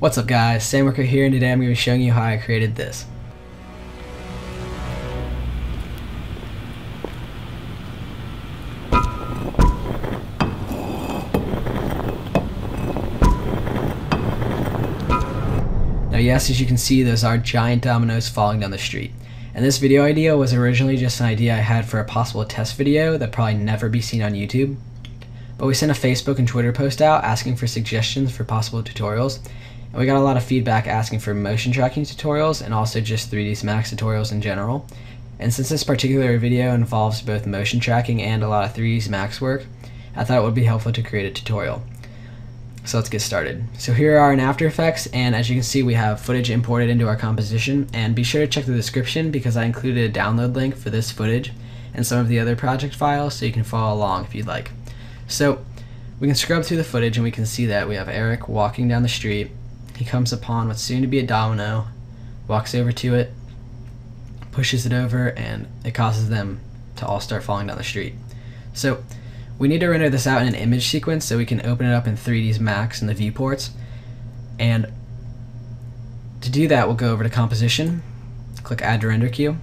What's up guys, Sam Wickert here and today I'm going to be showing you how I created this. Now yes, as you can see, those are giant dominoes falling down the street. And this video idea was originally just an idea I had for a possible test video that probably never be seen on YouTube. But we sent a Facebook and Twitter post out asking for suggestions for possible tutorials, and we got a lot of feedback asking for motion tracking tutorials and also just 3ds Max tutorials in general. And since this particular video involves both motion tracking and a lot of 3ds Max work, I thought it would be helpful to create a tutorial. So let's get started. So here are in After Effects, and as you can see we have footage imported into our composition, and be sure to check the description because I included a download link for this footage and some of the other project files so you can follow along if you'd like. So we can scrub through the footage and we can see that we have Eric walking down the street. He comes upon what's soon to be a domino, walks over to it, pushes it over, and it causes them to all start falling down the street. So we need to render this out in an image sequence so we can open it up in 3ds Max in the viewports. And to do that, we'll go over to Composition, click Add to Render Queue,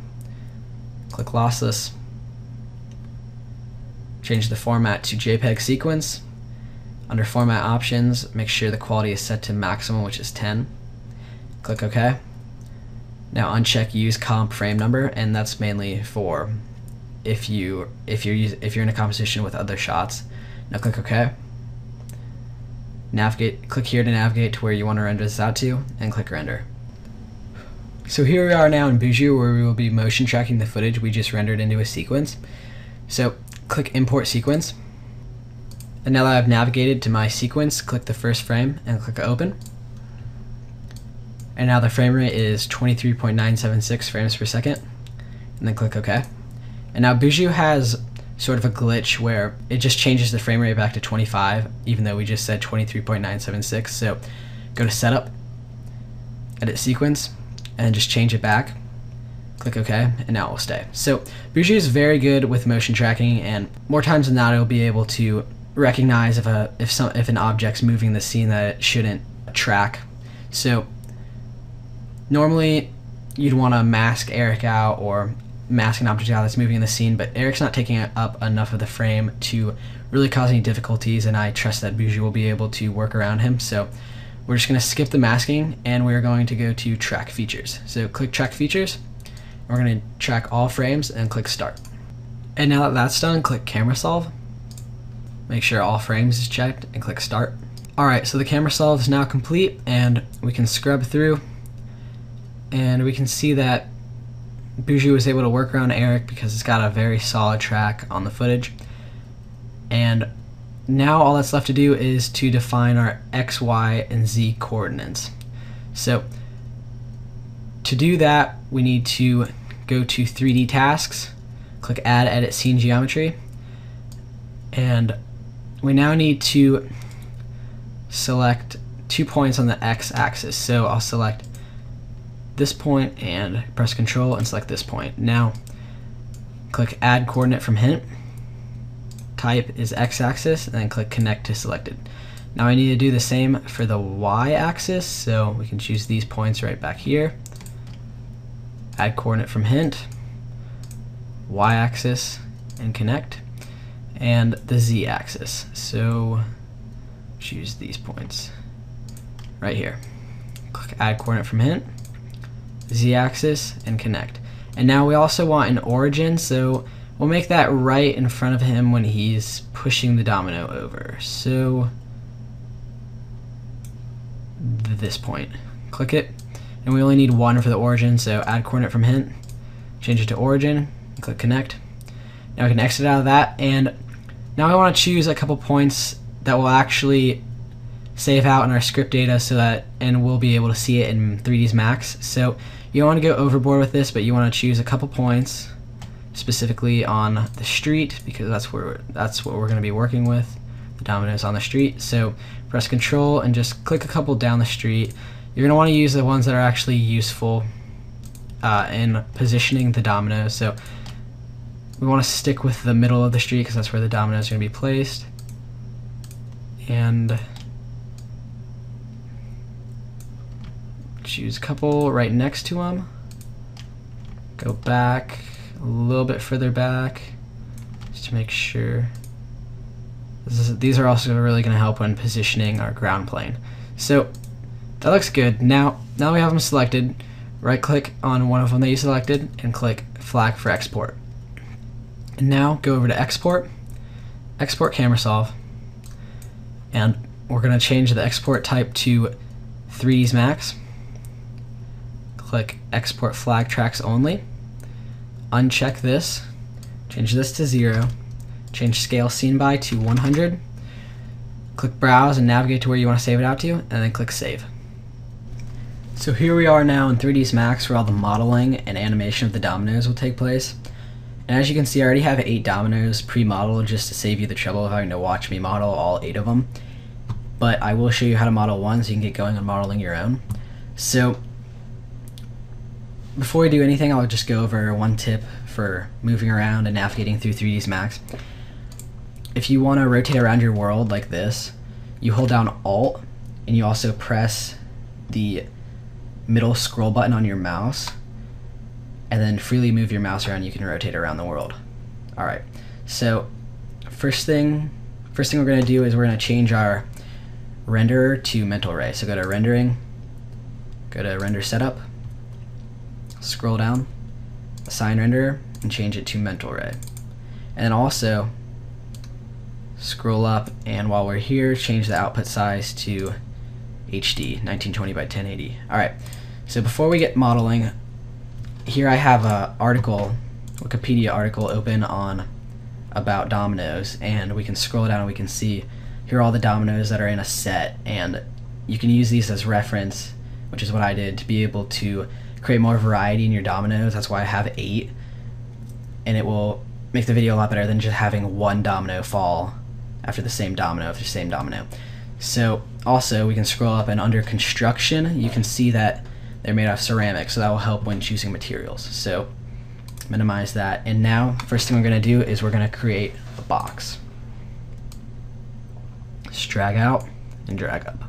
click Lossless, change the format to JPEG Sequence. Under Format Options, make sure the quality is set to maximum, which is 10. Click OK. Now uncheck Use Comp Frame Number, and that's mainly for if you if you're if you're in a composition with other shots. Now click OK. Navigate, click here to navigate to where you want to render this out to, and click Render. So here we are now in boujou where we will be motion tracking the footage we just rendered into a sequence. So click Import Sequence. And now that I've navigated to my sequence, click the first frame and click Open. And now the frame rate is 23.976 frames per second. And then click OK. And now boujou has sort of a glitch where it just changes the frame rate back to 25, even though we just said 23.976. So go to Setup, Edit Sequence, and just change it back. Click OK, and now it will stay. So boujou is very good with motion tracking, and more times than not, it'll be able to recognize if a if some if an object's moving the scene that it shouldn't track. So normally you'd want to mask Eric out or mask an object out that's moving in the scene, but Eric's not taking up enough of the frame to really cause any difficulties, and I trust that boujou will be able to work around him. So we're just going to skip the masking, and we're going to go to Track Features. So click Track Features. We're going to track all frames and click Start. And now that that's done, click Camera Solve. Make sure all frames is checked and click Start. Alright, so the camera solve is now complete, and we can scrub through, and we can see that boujou was able to work around Eric because it's got a very solid track on the footage. And now all that's left to do is to define our X, Y, and Z coordinates. So to do that, we need to go to 3D tasks, click add edit scene geometry, and we now need to select two points on the X axis. So I'll select this point and press control and select this point. Now click add coordinate from hint. Type is x-axis and then click connect to selected. Now I need to do the same for the y-axis so we can choose these points right back here. Add coordinate from hint, y-axis and connect and the z-axis. So choose these points right here. Click add coordinate from hint z-axis, and connect. And now we also want an origin, so we'll make that right in front of him when he's pushing the domino over. So this point. Click it, and we only need one for the origin, so add coordinate from hint, change it to origin, click connect. Now we can exit out of that, and now I want to choose a couple points that will actually save out in our script data so that and we'll be able to see it in 3ds Max. So you don't want to go overboard with this, but you want to choose a couple points specifically on the street because that's where that's what we're going to be working with the dominoes on the street. So press control and just click a couple down the street. You're going to want to use the ones that are actually useful uh, in positioning the dominoes. So we want to stick with the middle of the street because that's where the dominoes are going to be placed. And choose a couple right next to them. Go back a little bit further back just to make sure. Is, these are also really going to help when positioning our ground plane. So that looks good. Now, now we have them selected. Right click on one of them that you selected and click flag for export. And now go over to export, export camera solve, and we're going to change the export type to 3ds Max. Click export flag tracks only. Uncheck this, change this to 0, change scale scene by to 100, click browse and navigate to where you want to save it out to, and then click save. So here we are now in 3ds Max where all the modeling and animation of the dominoes will take place. And as you can see, I already have 8 dominoes pre-modeled just to save you the trouble of having to watch me model all 8 of them. But I will show you how to model one so you can get going on modeling your own. So before we do anything, I'll just go over one tip for moving around and navigating through 3ds Max. If you want to rotate around your world like this, you hold down Alt and you also press the middle scroll button on your mouse and then freely move your mouse around you can rotate around the world. All right. So first thing first thing we're going to do is we're going to change our renderer to mental ray so go to rendering go to render setup scroll down assign renderer and change it to mental ray and also scroll up and while we're here change the output size to HD 1920 by 1080 alright so before we get modeling here I have a article Wikipedia article open on about dominoes and we can scroll down and we can see here are all the dominoes that are in a set and you can use these as reference which is what I did to be able to create more variety in your dominoes. That's why I have eight. And it will make the video a lot better than just having one domino fall after the same domino after the same domino. So also we can scroll up and under construction you can see that they're made out of ceramic so that will help when choosing materials. So minimize that. And now first thing we're going to do is we're going to create a box. Just drag out and drag up.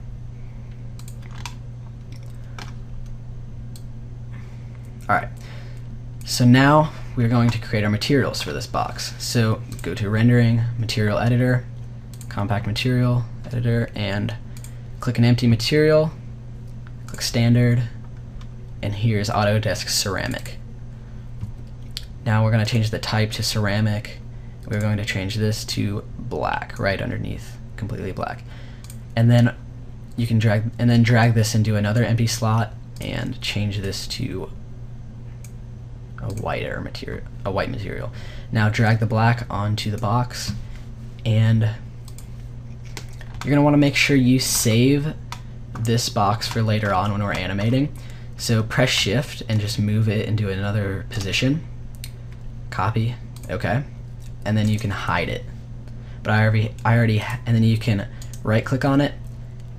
Alright. So now we're going to create our materials for this box. So go to rendering material editor compact material editor and click an empty material. Click standard and here's Autodesk Ceramic. Now we're going to change the type to ceramic. We're going to change this to black right underneath, completely black. And then you can drag and then drag this into another empty slot and change this to a whiter material, a white material. Now drag the black onto the box and you're going to want to make sure you save this box for later on when we're animating. So press shift and just move it into another position. Copy, okay. And then you can hide it. But I already, I already, and then you can right click on it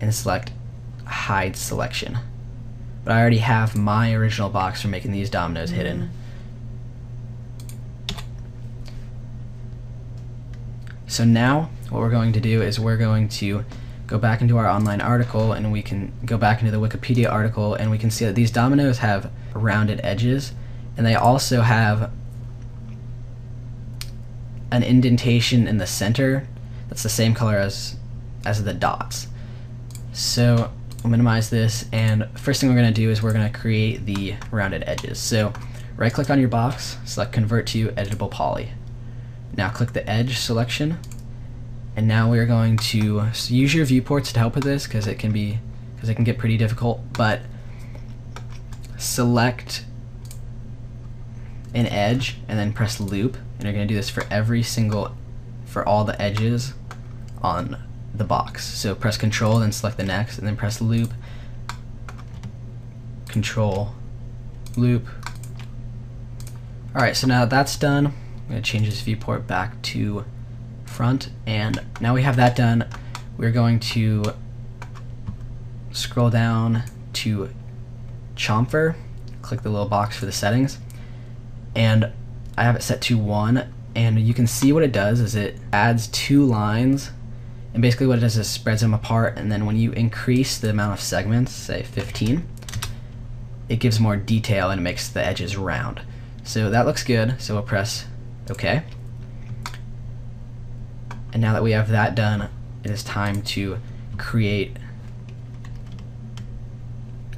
and select hide selection. But I already have my original box for making these dominoes mm -hmm. hidden. So now what we're going to do is we're going to go back into our online article and we can go back into the Wikipedia article and we can see that these dominoes have rounded edges and they also have an indentation in the center that's the same color as as the dots. So we'll minimize this and first thing we're going to do is we're going to create the rounded edges. So right click on your box, select convert to editable poly. Now click the edge selection and now we're going to use your viewports to help with this because it can be because it can get pretty difficult. But select an edge and then press loop, and you're going to do this for every single for all the edges on the box. So press control, then select the next, and then press loop, control, loop. Alright, so now that that's done, I'm going to change this viewport back to front and now we have that done we're going to scroll down to chamfer click the little box for the settings and I have it set to 1 and you can see what it does is it adds two lines and basically what it does is spreads them apart and then when you increase the amount of segments say 15 it gives more detail and it makes the edges round. So that looks good, so we'll press OK. And now that we have that done, it is time to create,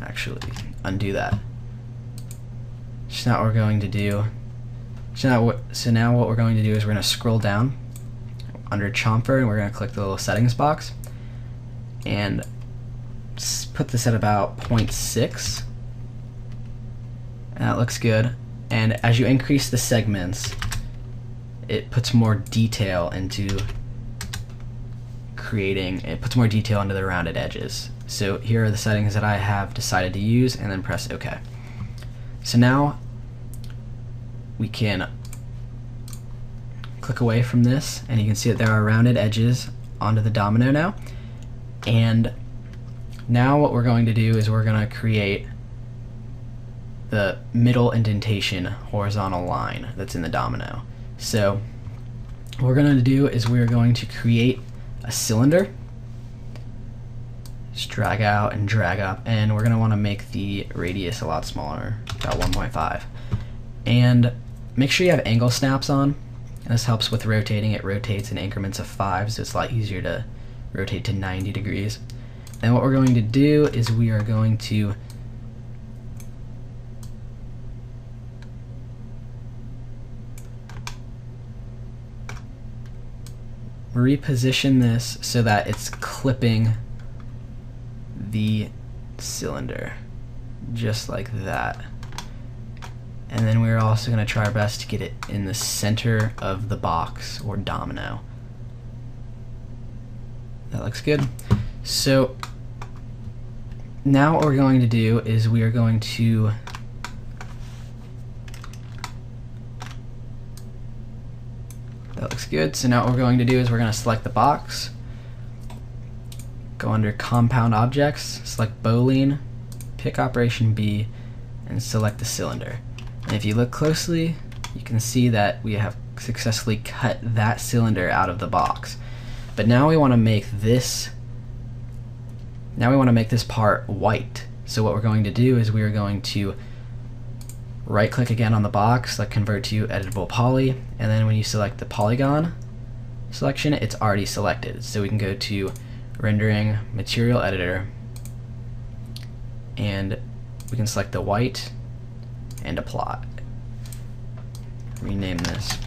actually undo that. So now what we're going to do, so now, so now what we're going to do is we're going to scroll down under Chamfer and we're going to click the little settings box and put this at about 0.6 and that looks good. And as you increase the segments it puts more detail into creating it puts more detail into the rounded edges. So here are the settings that I have decided to use and then press OK. So now we can click away from this and you can see that there are rounded edges onto the domino now. And now what we're going to do is we're going to create the middle indentation horizontal line that's in the domino. So what we're going to do is we're going to create a cylinder just drag out and drag up and we're going to want to make the radius a lot smaller about 1.5 and make sure you have angle snaps on this helps with rotating. It rotates in increments of 5, so it's a lot easier to rotate to 90 degrees. And what we're going to do is we are going to reposition this so that it's clipping the cylinder just like that and then we're also going to try our best to get it in the center of the box or domino. That looks good. So now what we're going to do is we are going to That looks good. So now what we're going to do is we're going to select the box, go under compound objects, select boolean, pick operation B, and select the cylinder. And if you look closely, you can see that we have successfully cut that cylinder out of the box. But now we want to make this now we want to make this part white. So what we're going to do is we are going to right click again on the box, select convert to editable poly, and then when you select the polygon selection, it's already selected. So we can go to rendering material editor and we can select the white and a plot. Rename this.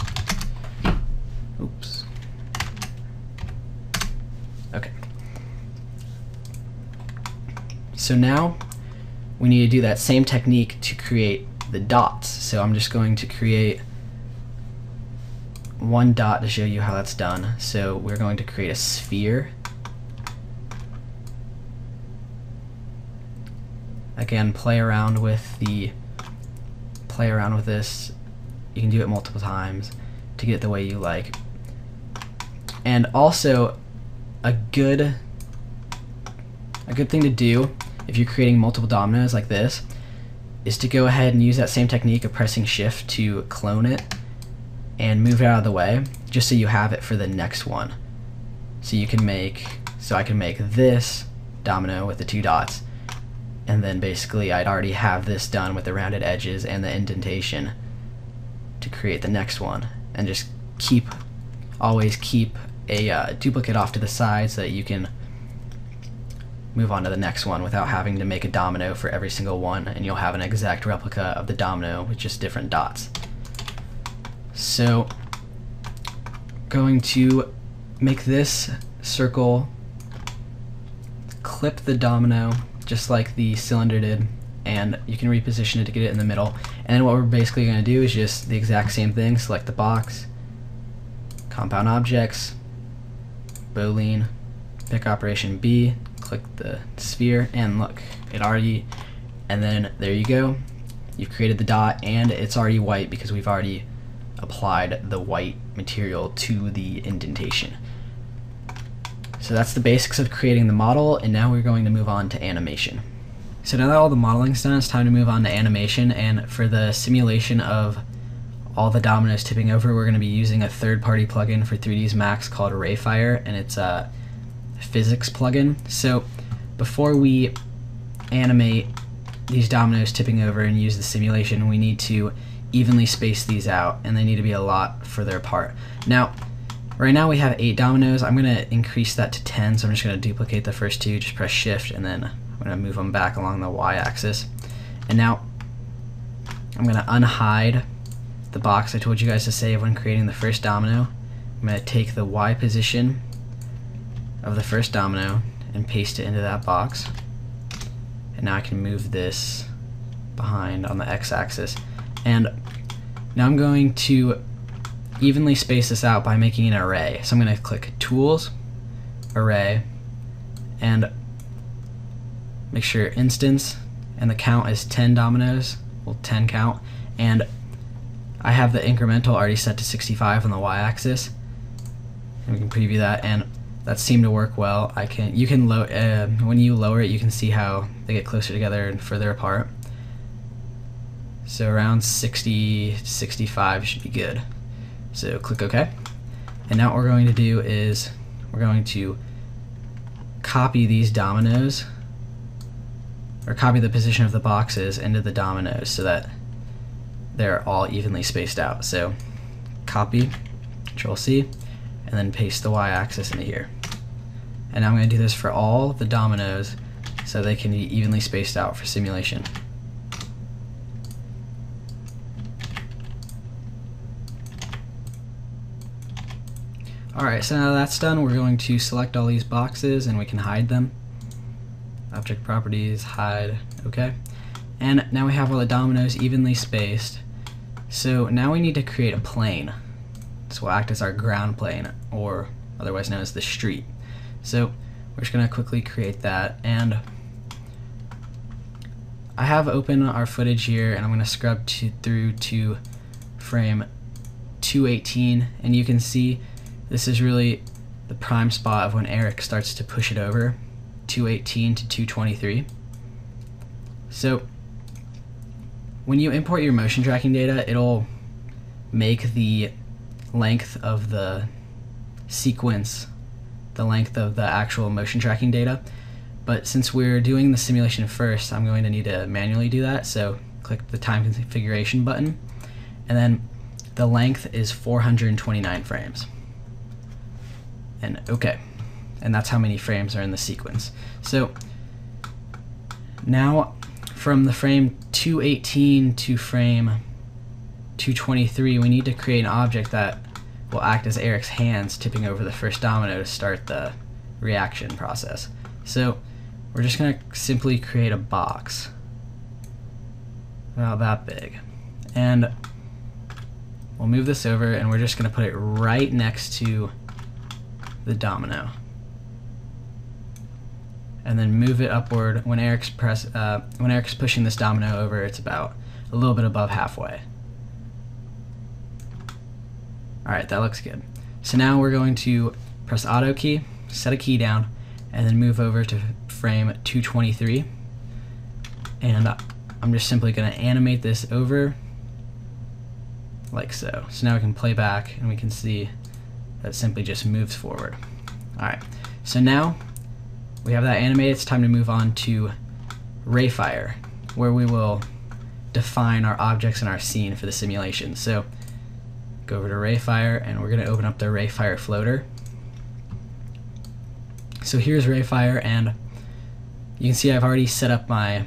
Oops. Okay. So now we need to do that same technique to create the dots. So I'm just going to create one dot to show you how that's done. So we're going to create a sphere. Again, play around with the play around with this. You can do it multiple times to get it the way you like. And also, a good a good thing to do if you're creating multiple dominoes like this is to go ahead and use that same technique of pressing shift to clone it and move it out of the way just so you have it for the next one. So you can make, so I can make this domino with the two dots and then basically I'd already have this done with the rounded edges and the indentation to create the next one and just keep always keep a uh, duplicate off to the side so that you can move on to the next one without having to make a domino for every single one and you'll have an exact replica of the domino with just different dots. So going to make this circle clip the domino just like the cylinder did and you can reposition it to get it in the middle and what we're basically going to do is just the exact same thing select the box compound objects boolean pick operation B click the sphere and look it already and then there you go you've created the dot and it's already white because we've already applied the white material to the indentation so that's the basics of creating the model, and now we're going to move on to animation. So now that all the modeling's done, it's time to move on to animation, and for the simulation of all the dominoes tipping over, we're going to be using a third-party plugin for 3ds Max called Rayfire, and it's a physics plugin. So before we animate these dominoes tipping over and use the simulation, we need to evenly space these out and they need to be a lot further apart. Now, right now we have eight dominoes. I'm gonna increase that to 10, so I'm just gonna duplicate the first two, just press shift and then I'm gonna move them back along the Y axis. And now I'm gonna unhide the box I told you guys to save when creating the first domino. I'm gonna take the Y position of the first domino and paste it into that box. And now I can move this behind on the X axis. And now I'm going to evenly space this out by making an array. So I'm going to click Tools, Array, and make sure instance and the count is 10 dominoes, well 10 count, and I have the incremental already set to 65 on the y-axis. And we can preview that, and that seem to work well. I can you can low uh, when you lower it, you can see how they get closer together and further apart. So around 60, 65 should be good. So click OK. And now what we're going to do is we're going to copy these dominoes or copy the position of the boxes into the dominoes so that they're all evenly spaced out. So copy, control C, and then paste the y-axis into here. And I'm going to do this for all the dominoes so they can be evenly spaced out for simulation. Alright, so now that's done, we're going to select all these boxes and we can hide them. Object properties, hide, okay. And now we have all the dominoes evenly spaced. So now we need to create a plane. This will act as our ground plane, or otherwise known as the street. So we're just going to quickly create that, and I have open our footage here, and I'm going to scrub to, through to frame 218, and you can see this is really the prime spot of when Eric starts to push it over, 218 to 223. So when you import your motion tracking data, it'll make the length of the sequence the length of the actual motion tracking data. But since we're doing the simulation first, I'm going to need to manually do that. So click the time configuration button, and then the length is 429 frames and OK. And that's how many frames are in the sequence. So now from the frame 218 to frame 223, we need to create an object that will act as Eric's hands tipping over the first domino to start the reaction process. So we're just going to simply create a box about that big. And we'll move this over and we're just going to put it right next to the domino. And then move it upward. When Eric's press, uh, when Eric's pushing this domino over, it's about a little bit above halfway. All right, that looks good. So now we're going to press Auto key, set a key down, and then move over to frame 223. And I'm just simply going to animate this over like so. So now we can play back and we can see that simply just moves forward. Alright, so now we have that animated, it's time to move on to Rayfire, where we will define our objects in our scene for the simulation. So go over to Rayfire and we're going to open up the Rayfire floater. So here's Rayfire and you can see I've already set up my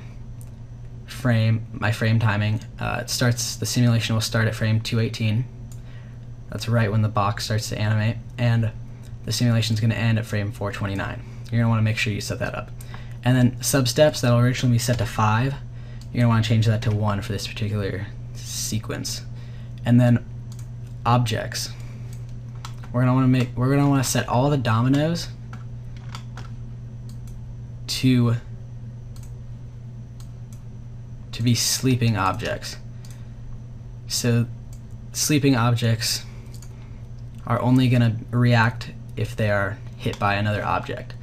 frame, my frame timing. Uh, it starts, the simulation will start at frame 218 that's right when the box starts to animate, and the simulation is going to end at frame 429. You're going to want to make sure you set that up. And then substeps that'll originally be set to 5, you're going to want to change that to 1 for this particular sequence. And then objects. We're want to make we're want to set all the dominoes to to be sleeping objects. So sleeping objects are only going to react if they are hit by another object.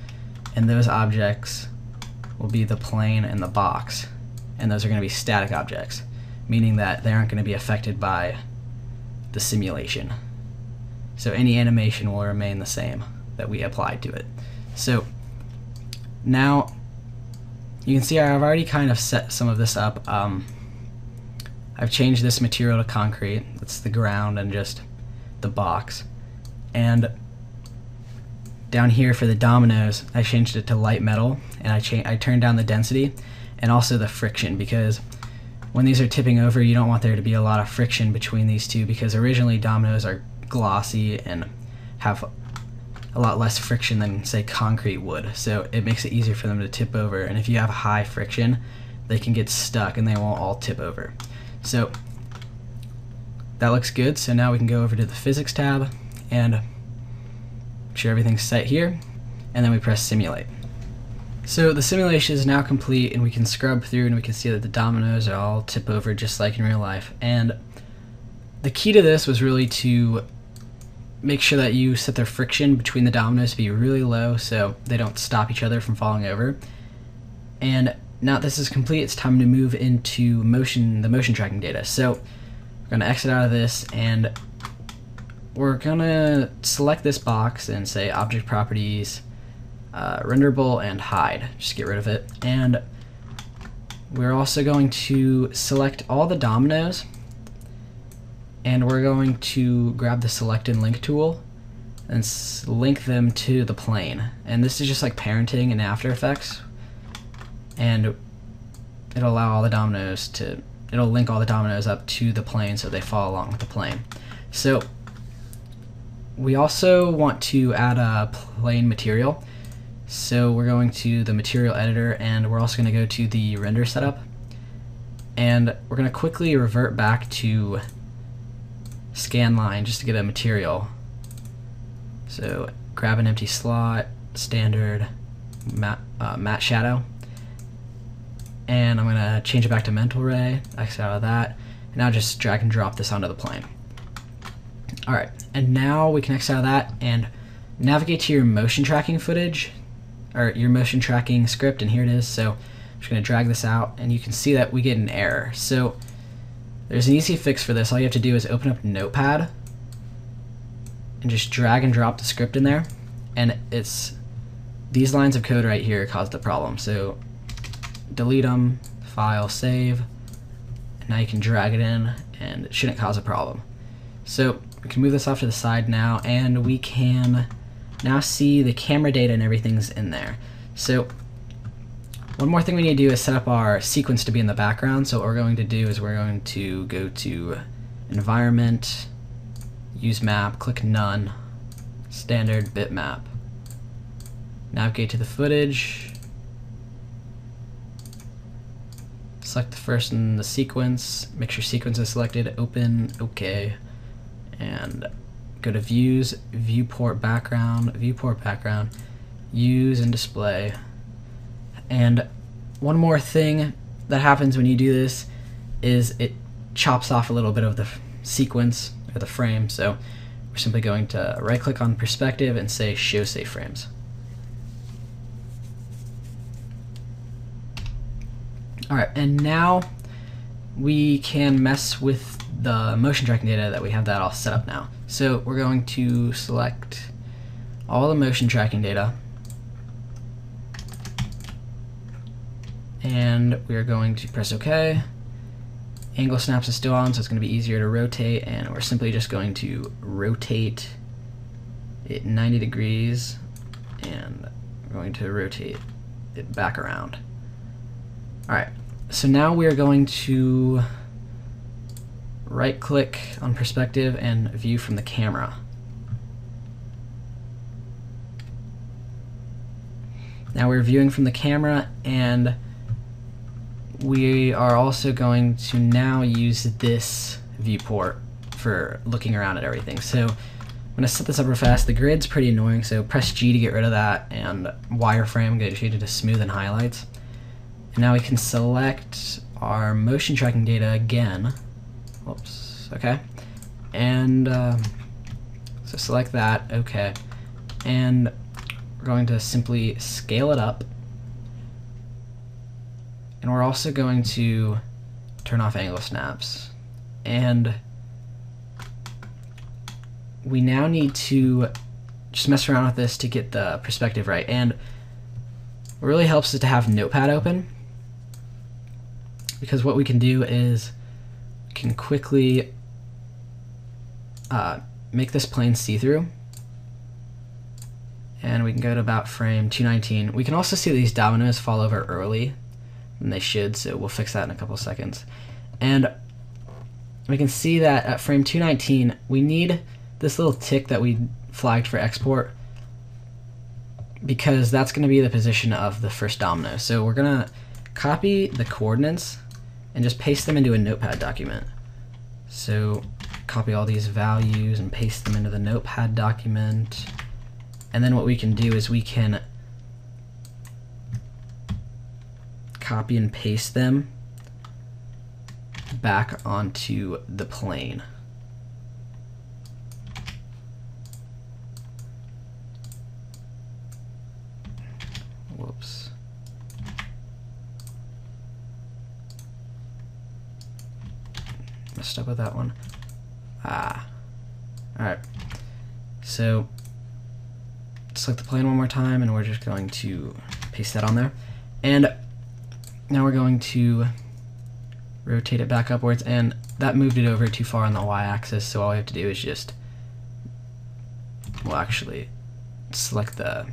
And those objects will be the plane and the box. And those are going to be static objects, meaning that they aren't going to be affected by the simulation. So any animation will remain the same that we applied to it. So now you can see I've already kind of set some of this up. Um, I've changed this material to concrete. That's the ground and just the box. And down here for the dominoes, I changed it to light metal and I, I turned down the density and also the friction because when these are tipping over, you don't want there to be a lot of friction between these two because originally dominoes are glossy and have a lot less friction than say concrete would. So it makes it easier for them to tip over. And if you have high friction, they can get stuck and they won't all tip over. So that looks good. So now we can go over to the physics tab and make sure everything's set here. And then we press simulate. So the simulation is now complete and we can scrub through and we can see that the dominoes are all tip over just like in real life. And the key to this was really to make sure that you set the friction between the dominoes to be really low so they don't stop each other from falling over. And now this is complete, it's time to move into motion, the motion tracking data. So we're gonna exit out of this and we're gonna select this box and say object properties, uh, renderable and hide, just get rid of it. And we're also going to select all the dominoes and we're going to grab the select and link tool and link them to the plane. And this is just like parenting in After Effects. And it'll allow all the dominoes to, it'll link all the dominoes up to the plane so they fall along with the plane. So we also want to add a plane material. So we're going to the material editor and we're also going to go to the render setup. And we're going to quickly revert back to scan line just to get a material. So grab an empty slot, standard matte, uh, matte shadow, and I'm gonna change it back to mental ray, exit out of that, and now just drag and drop this onto the plane. All right, and now we can exit out of that and navigate to your motion tracking footage, or your motion tracking script, and here it is. So I'm just gonna drag this out, and you can see that we get an error. So there's an easy fix for this. All you have to do is open up Notepad and just drag and drop the script in there. And it's these lines of code right here caused the problem. So delete them, file, save, and now you can drag it in and it shouldn't cause a problem. So we can move this off to the side now and we can now see the camera data and everything's in there. So one more thing we need to do is set up our sequence to be in the background. So what we're going to do is we're going to go to environment, use map, click none, standard bitmap. Navigate to the footage, select the first in the sequence, make sure sequence is selected, open, okay, and go to views, viewport background, viewport background, use and display. And one more thing that happens when you do this is it chops off a little bit of the sequence or the frame. So we're simply going to right click on perspective and say show safe frames. All right, and now we can mess with the motion tracking data that we have that all set up now. So we're going to select all the motion tracking data and we're going to press OK. Angle snaps is still on, so it's going to be easier to rotate, and we're simply just going to rotate it 90 degrees, and we're going to rotate it back around. Alright, so now we're going to right click on perspective and view from the camera. Now we're viewing from the camera and we are also going to now use this viewport for looking around at everything. So I'm to set this up real fast. The grid's pretty annoying, so press G to get rid of that, and wireframe, get you to smooth and highlights. And now we can select our motion tracking data again. Whoops, okay. And um, so select that, okay. And we're going to simply scale it up and we're also going to turn off angle snaps. And we now need to just mess around with this to get the perspective right. And What really helps is to have Notepad open because what we can do is can quickly uh, make this plane see-through and we can go to about frame 219. We can also see these dominoes fall over early and they should, so we'll fix that in a couple seconds. And we can see that at frame 219, we need this little tick that we flagged for export because that's going to be the position of the first domino. So we're going to copy the coordinates and just paste them into a notepad document. So copy all these values and paste them into the notepad document. And then what we can do is we can copy and paste them back onto the plane. Whoops. Messed up with that one. Ah. Alright. So, select the plane one more time, and we're just going to paste that on there. And now we're going to rotate it back upwards, and that moved it over too far on the y-axis, so all we have to do is just, well actually, select the,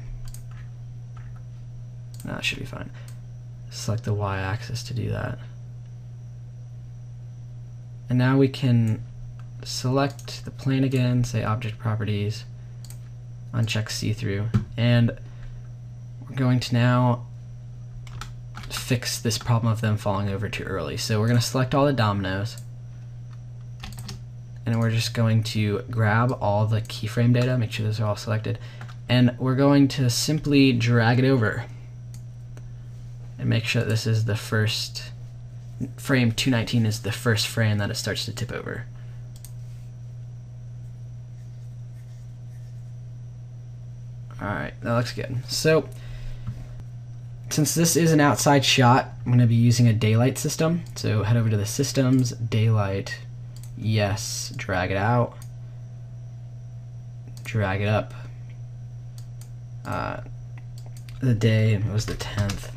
that should be fine. Select the y-axis to do that. And now we can select the plane again, say object properties, uncheck see-through, and we're going to now fix this problem of them falling over too early. So we're going to select all the dominoes, and we're just going to grab all the keyframe data, make sure those are all selected, and we're going to simply drag it over. And make sure this is the first frame 219 is the first frame that it starts to tip over. Alright, that looks good. So, since this is an outside shot, I'm going to be using a daylight system. So head over to the systems, daylight, yes, drag it out, drag it up. Uh, the day was the 10th.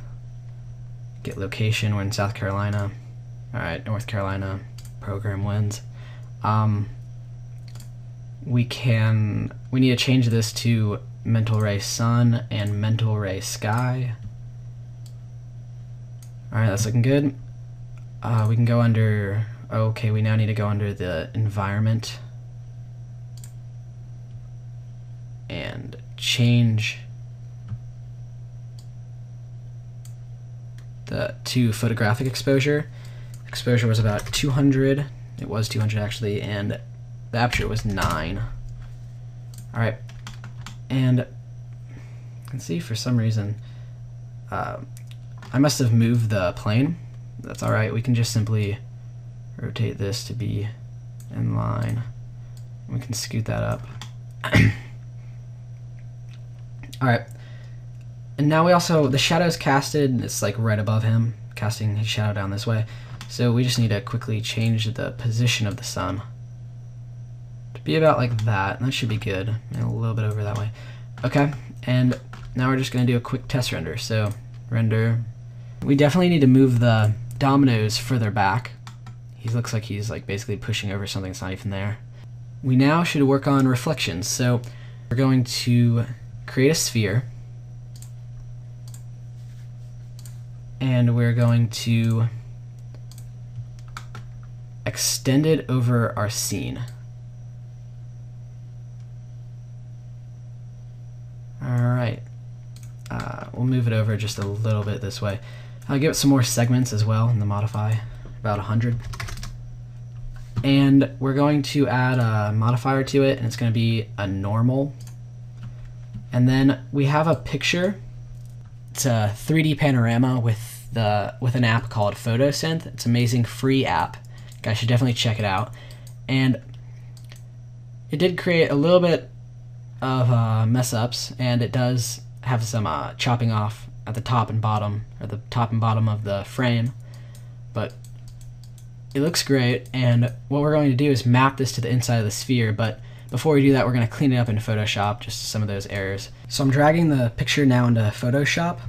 Get location, we're in South Carolina. Alright, North Carolina, program wins. Um, we can, we need to change this to mental ray sun and mental ray sky. Alright, that's looking good. Uh, we can go under, okay, we now need to go under the environment and change the to photographic exposure. Exposure was about 200. It was 200 actually, and the aperture was 9. Alright, and you can see for some reason uh, I must have moved the plane. That's alright, we can just simply rotate this to be in line. We can scoot that up. alright. And now we also, the shadow's casted, it's like right above him, casting his shadow down this way. So we just need to quickly change the position of the sun to be about like that. That should be good. And a little bit over that way. Okay, and now we're just going to do a quick test render. So render. We definitely need to move the dominoes further back. He looks like he's like basically pushing over something that's not even there. We now should work on reflections. So we're going to create a sphere and we're going to extend it over our scene. Alright, uh, we'll move it over just a little bit this way. I'll give it some more segments as well in the modify, about 100. And we're going to add a modifier to it, and it's going to be a normal. And then we have a picture. It's a 3D panorama with the with an app called Photosynth. It's an amazing free app. Guys should definitely check it out. And it did create a little bit of uh, mess ups, and it does have some uh, chopping off at the top and bottom, or the top and bottom of the frame. But it looks great, and what we're going to do is map this to the inside of the sphere, but before we do that, we're going to clean it up in Photoshop, just some of those errors. So I'm dragging the picture now into Photoshop,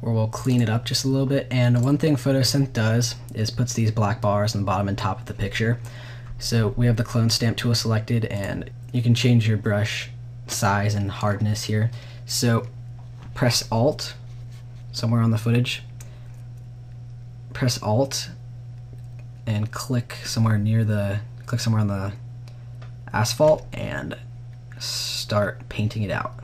where we'll clean it up just a little bit. And one thing Photosynth does is puts these black bars on the bottom and top of the picture. So we have the clone stamp tool selected and you can change your brush size and hardness here. So press Alt somewhere on the footage. Press Alt and click somewhere near the click somewhere on the asphalt and start painting it out.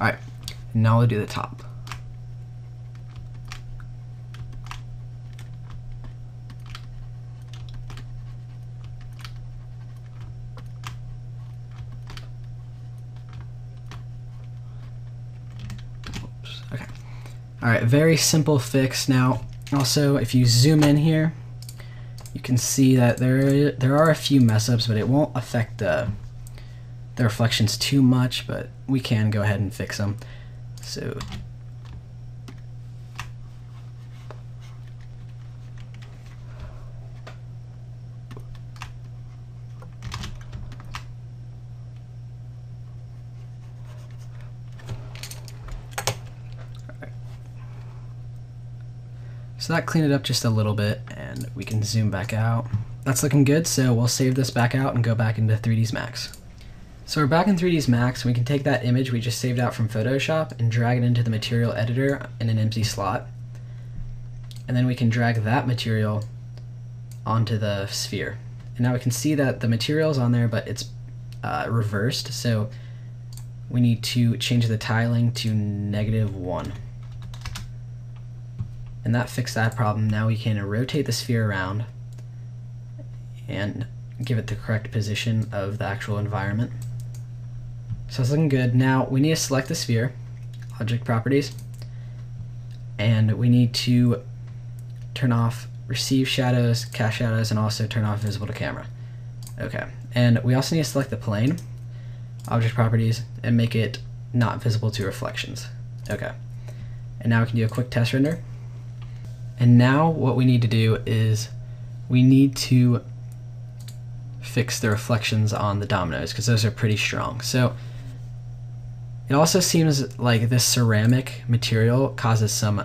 Alright, now we'll do the top. Okay. Alright, very simple fix. Now, also, if you zoom in here, you can see that there there are a few mess ups, but it won't affect the the reflections too much, but we can go ahead and fix them. So So that cleaned it up just a little bit and we can zoom back out. That's looking good, so we'll save this back out and go back into 3ds Max. So we're back in 3ds Max, and we can take that image we just saved out from Photoshop and drag it into the material editor in an empty slot. And then we can drag that material onto the sphere. And now we can see that the material is on there, but it's uh, reversed, so we need to change the tiling to negative 1. And that fixed that problem. Now we can rotate the sphere around and give it the correct position of the actual environment. So it's looking good. Now we need to select the sphere, object properties, and we need to turn off receive shadows, cast shadows, and also turn off visible to camera. Okay, and we also need to select the plane, object properties, and make it not visible to reflections. Okay, and now we can do a quick test render. And now what we need to do is we need to fix the reflections on the dominoes because those are pretty strong. So it also seems like this ceramic material causes some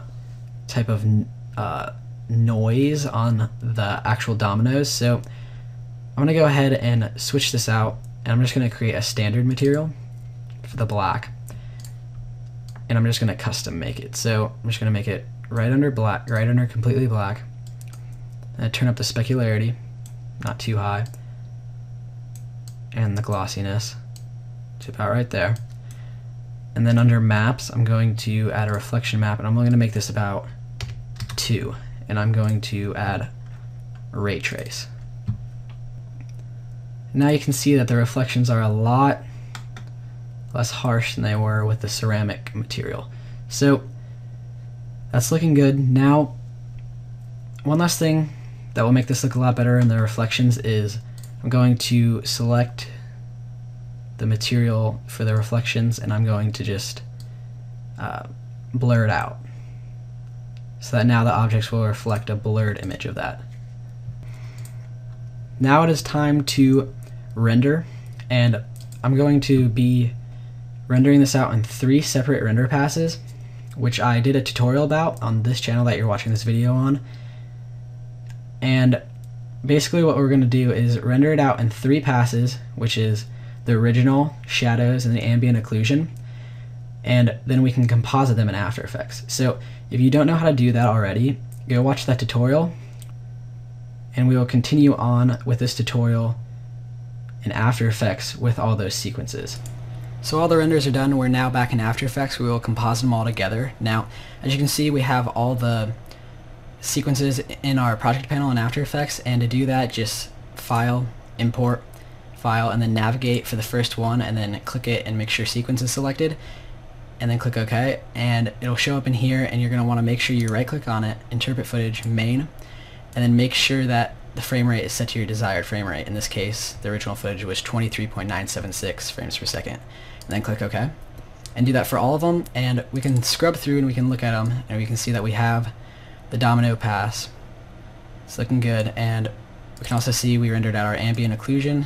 type of uh, noise on the actual dominoes. So I'm gonna go ahead and switch this out and I'm just gonna create a standard material for the black and I'm just gonna custom make it. So I'm just gonna make it right under black, right under completely black. And turn up the specularity, not too high, and the glossiness to about right there. And then under maps, I'm going to add a reflection map, and I'm going to make this about 2. And I'm going to add ray trace. Now you can see that the reflections are a lot less harsh than they were with the ceramic material. So that's looking good. Now, one last thing that will make this look a lot better in the reflections is I'm going to select the material for the reflections and I'm going to just uh, blur it out so that now the objects will reflect a blurred image of that. Now it is time to render and I'm going to be rendering this out in three separate render passes which I did a tutorial about on this channel that you're watching this video on and basically what we're going to do is render it out in three passes which is the original shadows and the ambient occlusion, and then we can composite them in After Effects. So if you don't know how to do that already, go watch that tutorial, and we will continue on with this tutorial in After Effects with all those sequences. So all the renders are done, we're now back in After Effects, we will composite them all together. Now, as you can see, we have all the sequences in our project panel in After Effects, and to do that, just File, Import, file and then navigate for the first one and then click it and make sure sequence is selected and then click OK and it'll show up in here and you're going to want to make sure you right click on it, interpret footage, main, and then make sure that the frame rate is set to your desired frame rate. In this case, the original footage was 23.976 frames per second. And then click OK. And do that for all of them and we can scrub through and we can look at them and we can see that we have the domino pass. It's looking good and We can also see we rendered out our ambient occlusion.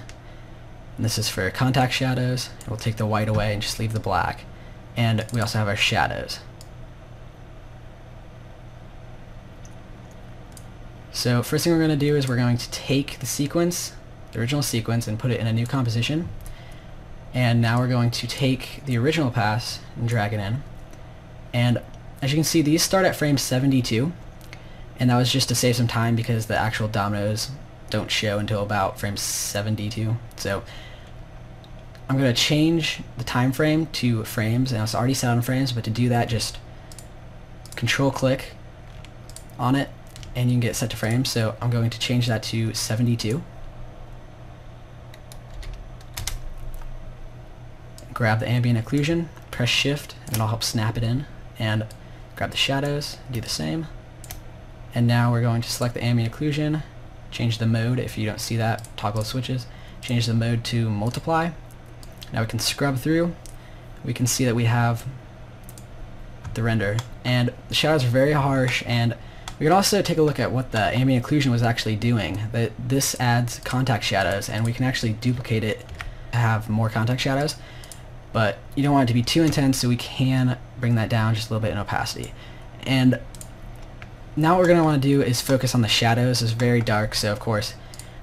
And this is for contact shadows. We'll take the white away and just leave the black. And we also have our shadows. So first thing we're going to do is we're going to take the sequence, the original sequence, and put it in a new composition. And now we're going to take the original pass and drag it in. And as you can see, these start at frame 72. And that was just to save some time because the actual dominoes don't show until about frame 72. So I'm going to change the time frame to frames. And it's already set on frames, but to do that, just control click on it and you can get set to frames. So I'm going to change that to 72. Grab the ambient occlusion, press shift, and it'll help snap it in. And grab the shadows, do the same. And now we're going to select the ambient occlusion, change the mode if you don't see that, toggle switches, change the mode to multiply. Now we can scrub through. We can see that we have the render. And the shadows are very harsh and we can also take a look at what the ambient occlusion was actually doing. That This adds contact shadows, and we can actually duplicate it to have more contact shadows. But you don't want it to be too intense, so we can bring that down just a little bit in opacity. And now what we're going to want to do is focus on the shadows. It's very dark, so of course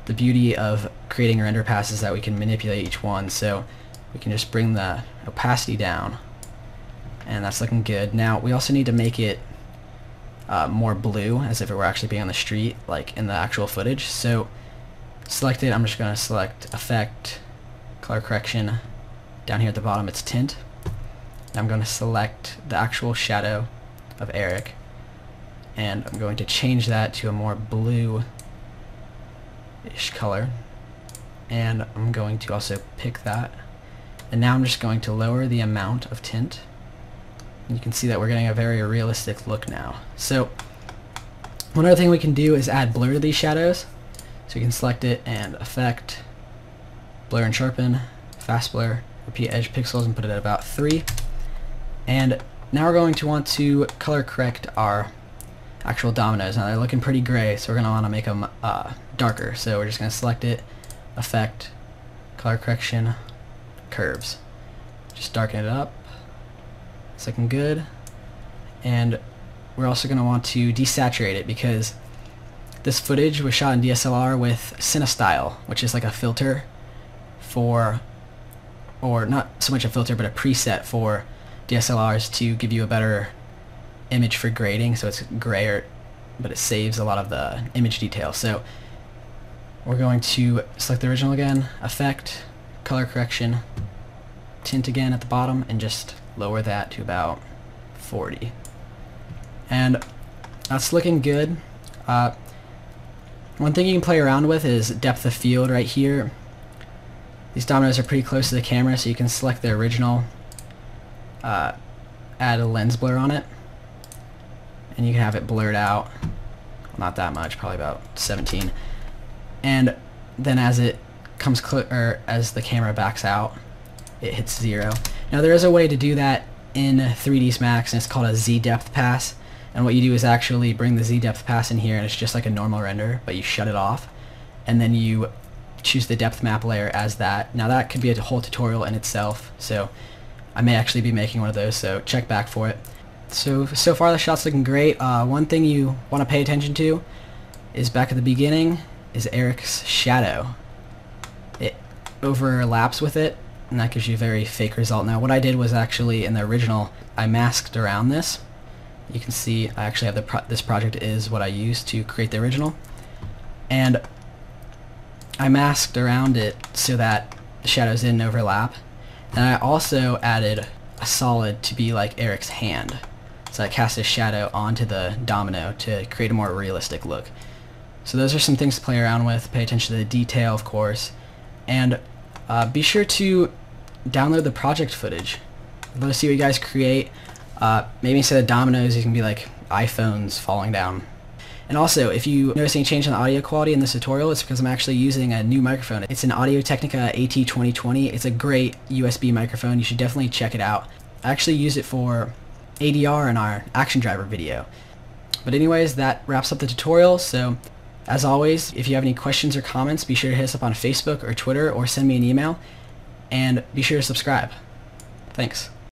the beauty of creating render passes is that we can manipulate each one. So we can just bring the opacity down. And that's looking good. Now we also need to make it uh, more blue as if it were actually being on the street like in the actual footage. So select it. I'm just gonna select effect color correction. Down here at the bottom it's tint. I'm going to select the actual shadow of Eric and I'm going to change that to a more blue ish color. And I'm going to also pick that and now I'm just going to lower the amount of tint you can see that we're getting a very realistic look now. So one other thing we can do is add blur to these shadows. So we can select it and effect, blur and sharpen, fast blur, repeat edge pixels and put it at about 3. And now we're going to want to color correct our actual dominoes. Now they're looking pretty gray, so we're going to want to make them uh, darker. So we're just going to select it, effect, color correction, curves. Just darken it up it's looking good. And we're also going to want to desaturate it because this footage was shot in DSLR with CineStyle, which is like a filter for, or not so much a filter, but a preset for DSLRs to give you a better image for grading, so it's grayer, but it saves a lot of the image detail. So we're going to select the original again, effect, color correction, tint again at the bottom, and just lower that to about 40. And that's looking good. Uh, one thing you can play around with is depth of field right here. These dominoes are pretty close to the camera, so you can select the original, uh, add a lens blur on it, and you can have it blurred out. Well, not that much, probably about 17. And then as it comes cl or as the camera backs out, it hits zero. Now there is a way to do that in 3ds Max and it's called a Z depth pass and what you do is actually bring the Z depth pass in here and it's just like a normal render but you shut it off and then you choose the depth map layer as that. Now that could be a whole tutorial in itself so I may actually be making one of those so check back for it. So so far the shot's looking great. Uh, one thing you want to pay attention to is back at the beginning is Eric's shadow. Overlaps with it and that gives you a very fake result. Now what I did was actually in the original I masked around this. You can see I actually have the pro this project is what I used to create the original and I masked around it so that the shadows didn't overlap and I also added a solid to be like Eric's hand so I cast a shadow onto the domino to create a more realistic look. So those are some things to play around with. Pay attention to the detail, of course. And uh, be sure to download the project footage. I'd love to see what you guys create. Uh, maybe instead of dominoes, you can be like iPhones falling down. And also, if you notice any change in the audio quality in this tutorial, it's because I'm actually using a new microphone. It's an Audio-Technica AT2020. It's a great USB microphone. You should definitely check it out. I actually use it for ADR in our Action Driver video. But anyways, that wraps up the tutorial, so As always, if you have any questions or comments, be sure to hit us up on Facebook or Twitter or send me an email. And be sure to subscribe. Thanks.